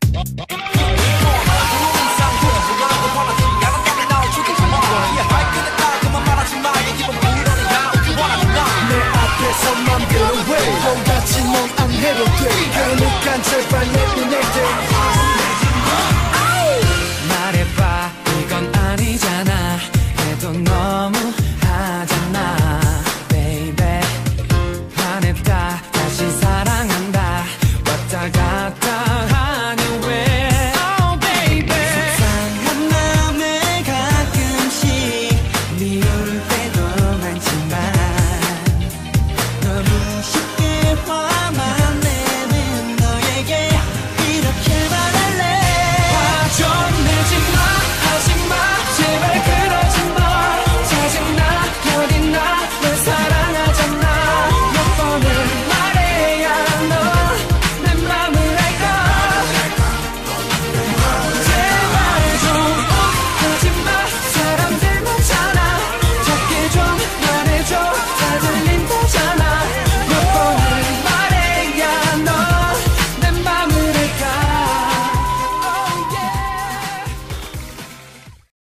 Bye.